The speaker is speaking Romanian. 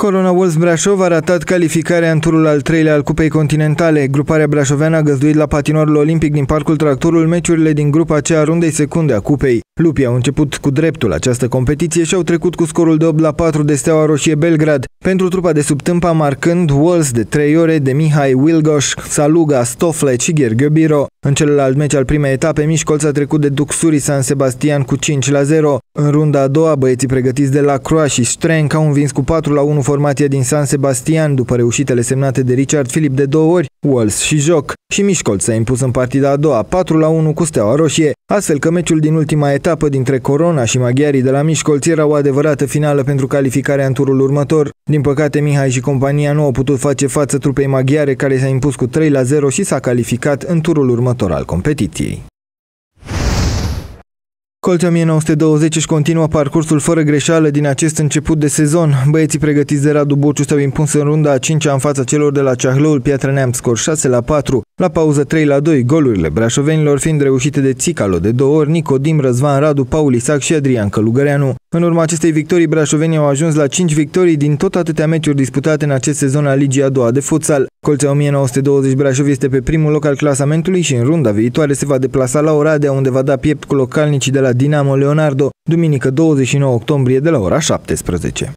Corona Wolves Brașov a ratat calificarea în turul al treilea al Cupei Continentale. Gruparea brașoveană a găzduit la patinorul olimpic din Parcul Tractorul meciurile din grupa aceea rundei secunde a Cupei. Lupii au început cu dreptul această competiție și au trecut cu scorul de 8 la 4 de Steaua Roșie Belgrad. Pentru trupa de sub tâmpa marcând Wolves de 3 ore de Mihai Wilgoș, Saluga, Stoflet și Gheorghe Biro. În celălalt meci al primei etape, Mișcolț a trecut de Duxuri San Sebastian cu 5 la 0. În runda a doua, băieții pregătiți de la Croix și Strenk au învins cu 4 la 1 formația din San Sebastian după reușitele semnate de Richard Philip de două ori, Walls și Joc. Și Mișcolț s-a impus în partida a doua, 4 la 1 cu Steaua Roșie, astfel că meciul din ultima etapă dintre Corona și maghiarii de la Mișcolț era o adevărată finală pentru calificarea în turul următor. Din păcate, Mihai și compania nu au putut face față trupei maghiare care s-a impus cu 3 la 0 și s-a calificat în turul următor al competiției. Colț 1920 își continuă parcursul fără greșeală din acest început de sezon. Băieții pregătiți de Radu Burciu s-au impus în runda a 5 în fața celor de la Ceahlăul Piatra Neamț, scor 6 la 4. La pauză 3 la 2, golurile brașovenilor fiind reușite de Țicalo de două ori, Nicodim, Răzvan Radu, Paul Isac și Adrian Călugăreanu. În urma acestei victorii, brașovenii au ajuns la 5 victorii din tot atâtea meciuri disputate în acest sezon al Ligii a doua de futsal. Colțea 1920 Brașov este pe primul loc al clasamentului și în runda viitoare se va deplasa la Oradea, unde va da piept cu localnicii de la Dinamo Leonardo, duminică 29 octombrie de la ora 17.